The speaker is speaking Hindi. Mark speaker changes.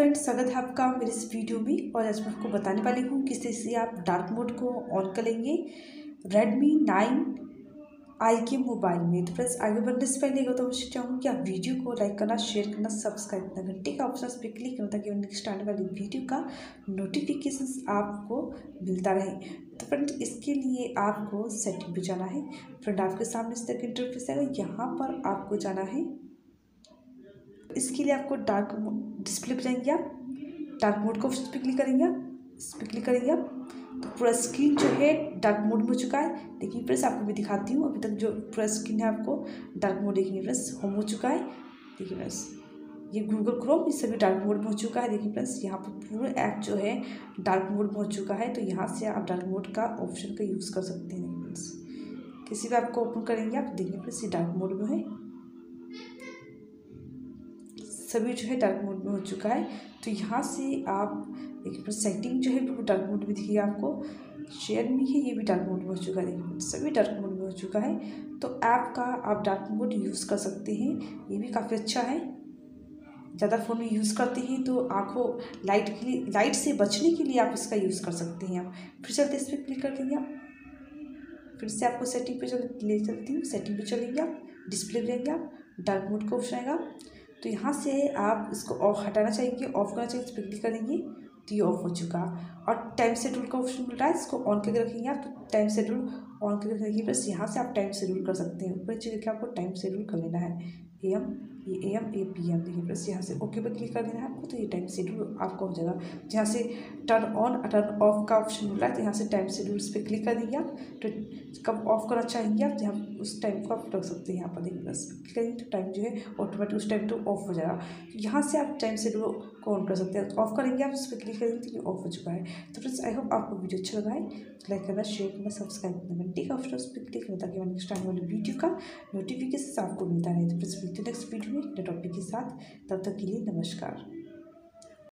Speaker 1: फ्रेंड्स स्वागत है आपका मेरे इस वीडियो में और आज मैं आपको बताने वाली हूँ किस तरह से आप डार्क मोड को ऑन करेंगे रेडमी नाइन आई के मोबाइल में। तो फ्रेंड्स आगे बढ़ने से पहले तो मैं चाहूँगी आप वीडियो को लाइक करना शेयर करना सब्सक्राइब करना। घंटे का ऑप्शन पर क्लिक करना ताकि नेक्स्ट आने वाली वीडियो का नोटिफिकेशन आपको मिलता रहे। तो फ्रेंड इसके लिए आपको सेटिंग पे जाना है। फ्रेंड आपके सामने इस तरह इंटरफेस आएगा। यहाँ पर आपको जाना है। इसके लिए आपको डार्क डिस्प्ले पर जाएँगे आप। डार्क मोड को उस पर क्लिक करेंगे आप। इस पर क्लिक करेंगे आप। तो पूरा स्क्रीन जो है डार्क मोड में हो चुका है। देखिए प्रेस आपको भी दिखाती हूँ। अभी तक जो पूरा स्क्रीन है आपको डार्क मोड देखिए प्रेस होम हो चुका है। देखिए प्रेस ये गूगल क्रोम ये सभी डार्क मोड में हो चुका है। देखिए फ्रेंड्स, यहाँ पर पूरा ऐप जो है डार्क मोड में हो चुका है। तो यहाँ से आप डार्क मोड का ऑप्शन का यूज़ कर सकते हैं। फ्रेंड्स, किसी भी आपको ओपन करेंगे आप। देखिए फ्रेंड्स, ये डार्क मोड में है। सभी जो है डार्क मोड में हो चुका है। तो यहाँ से आप एक सेटिंग जो है वो डार्क मोड में दिखिए आपको। शेयर में है ये भी डार्क मोड में हो चुका है। देखिए, सभी डार्क मोड में हो चुका है। तो ऐप का आप डार्क मोड यूज़ कर सकते हैं। ये भी काफ़ी अच्छा है। ज़्यादा फ़ोन में यूज़ करते हैं तो आँखों लाइट के लिए लाइट से बचने के लिए आप इसका यूज़ कर सकते हैं आप। फिर चलते इस पर क्लिक कर देंगे आप। फिर से आपको सेटिंग पे चल, ले चलती हूँ। सेटिंग पे चलेंगे आप। डिस्प्ले लेंगे आप। डार्क मोड का ऑप्शन आएगा। तो यहाँ से आप इसको ऑफ़ हटाना चाहेंगे ऑफ़ करना चाहिए इस क्लिक करेंगे तो ये ऑफ़ हो चुका। और टाइम शेड्यूल का ऑप्शन मिल रहा है, इसको ऑन करके रखेंगे आप तो टाइम शेड्यूल ऑन करके रखेंगे, बस यहाँ से आप टाइम शेड्यूल कर सकते हैं। ऊपर चीज़ आपको टाइम शेड्यूल कर लेना है। ए एम ये A M A P M देखिए बस यहाँ से ओके पर क्लिक कर देना है आपको तो ये टाइम शेड्यूल आपका हो जाएगा। जहाँ से टर्न ऑन टर्न ऑफ़ का ऑप्शन मिल रहा है तो यहाँ से टाइम शेड्यूल पर क्लिक कर देंगे आप। तो कब ऑफ़ करना चाहेंगे आप जहाँ उस टाइम को आप रख सकते हैं, यहाँ पर देखिए बस क्लिक करेंगे तो टाइम जो है ऑटोमेटिक उस टाइम तो ऑफ़ हो जाएगा। तो यहाँ से आप टाइम शेड्यूल को ऑन कर सकते हैं ऑफ़ करेंगे आप, उस पर क्लिक करेंगे तो ये ऑफ़ हो चुका है। तो फ्रेंड्स आई होप आपको वीडियो अच्छा लगा है। लाइक करना शेयर करना सब्सक्राइब करना घंटे का ऑप्शन उस पर क्लिक करना ताकि नेक्स्ट आने वाली वीडियो का नोटिफिकेशन आपको मिलता रहे। तो फ्रेंड्स, मिलते नेक्स्ट वीडियो में टॉपिक के साथ तब तक के लिए नमस्कार।